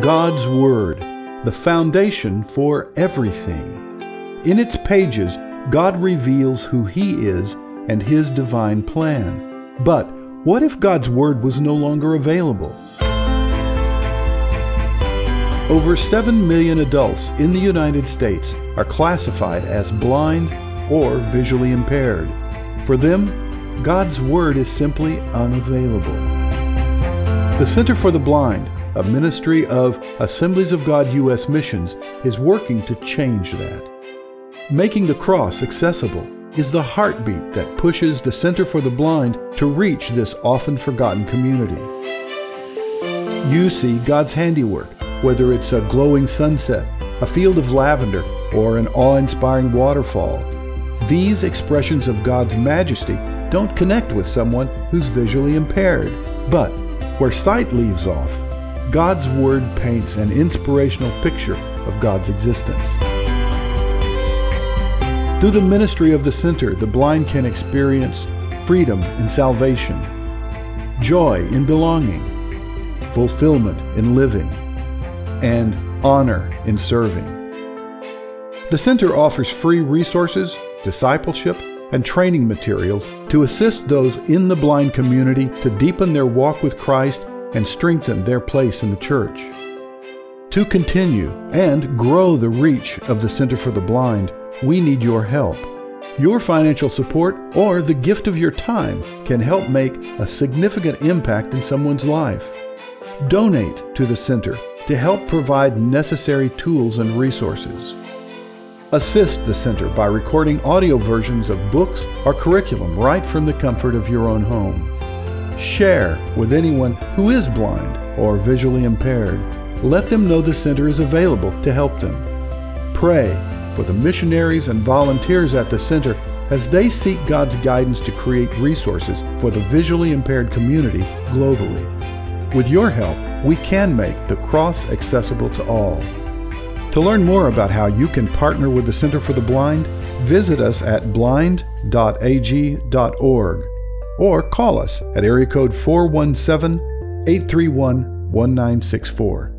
God's Word, the foundation for everything. In its pages, God reveals who He is and His divine plan. But what if God's Word was no longer available? Over 7 million adults in the United States are classified as blind or visually impaired. For them, God's Word is simply unavailable. The Center for the Blind, a ministry of Assemblies of God U.S. Missions, is working to change that. Making the cross accessible is the heartbeat that pushes the Center for the Blind to reach this often forgotten community. You see God's handiwork, whether it's a glowing sunset, a field of lavender, or an awe inspiring waterfall. These expressions of God's majesty don't connect with someone who's visually impaired. But where sight leaves off, God's Word paints an inspirational picture of God's existence. Through the ministry of the center, the blind can experience freedom in salvation, joy in belonging, fulfillment in living, and honor in serving. The center offers free resources, discipleship, and training materials to assist those in the blind community to deepen their walk with Christ and strengthen their place in the church. To continue and grow the reach of the Center for the Blind, we need your help. Your financial support or the gift of your time can help make a significant impact in someone's life. Donate to the center to help provide necessary tools and resources. Assist the center by recording audio versions of books or curriculum right from the comfort of your own home. Share with anyone who is blind or visually impaired. Let them know the center is available to help them. Pray for the missionaries and volunteers at the center as they seek God's guidance to create resources for the visually impaired community globally. With your help, we can make the cross accessible to all. To learn more about how you can partner with the Center for the Blind, visit us at blind.ag.org or call us at area code 417 831 1964.